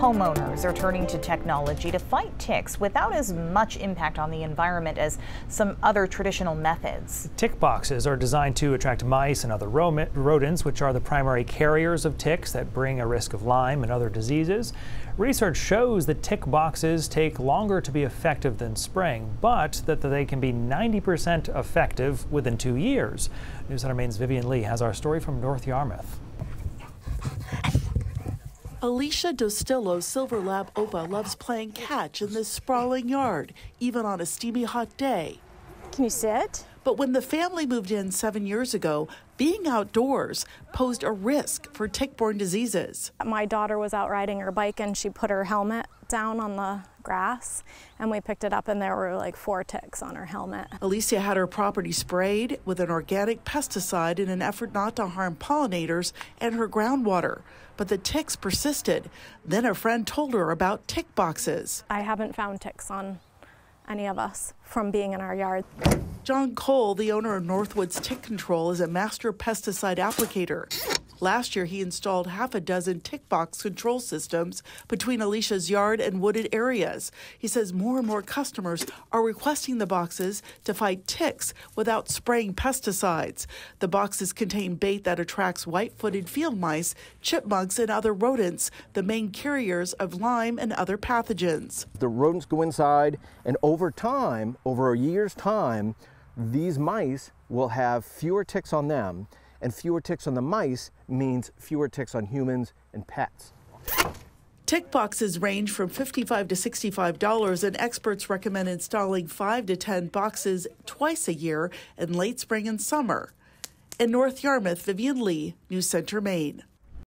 homeowners are turning to technology to fight ticks without as much impact on the environment as some other traditional methods. Tick boxes are designed to attract mice and other rodents, which are the primary carriers of ticks that bring a risk of Lyme and other diseases. Research shows that tick boxes take longer to be effective than spraying, but that they can be 90% effective within two years. News Center Maine's Vivian Lee has our story from North Yarmouth. Alicia Dostillo's Silver Lab Opa loves playing catch in this sprawling yard, even on a steamy hot day. Can you sit? But when the family moved in seven years ago, being outdoors posed a risk for tick borne diseases. My daughter was out riding her bike and she put her helmet down on the grass and we picked it up and there were like four ticks on her helmet. Alicia had her property sprayed with an organic pesticide in an effort not to harm pollinators and her groundwater. But the ticks persisted. Then a friend told her about tick boxes. I haven't found ticks on any of us from being in our yard. John Cole, the owner of Northwoods Tick Control, is a master pesticide applicator. Last year, he installed half a dozen tick box control systems between Alicia's yard and wooded areas. He says more and more customers are requesting the boxes to fight ticks without spraying pesticides. The boxes contain bait that attracts white footed field mice, chipmunks, and other rodents, the main carriers of Lyme and other pathogens. The rodents go inside, and over time, over a year's time, these mice will have fewer ticks on them and fewer ticks on the mice means fewer ticks on humans and pets. Tick boxes range from 55 to $65, and experts recommend installing 5 to 10 boxes twice a year in late spring and summer. In North Yarmouth, Vivian Lee, News Center, Maine.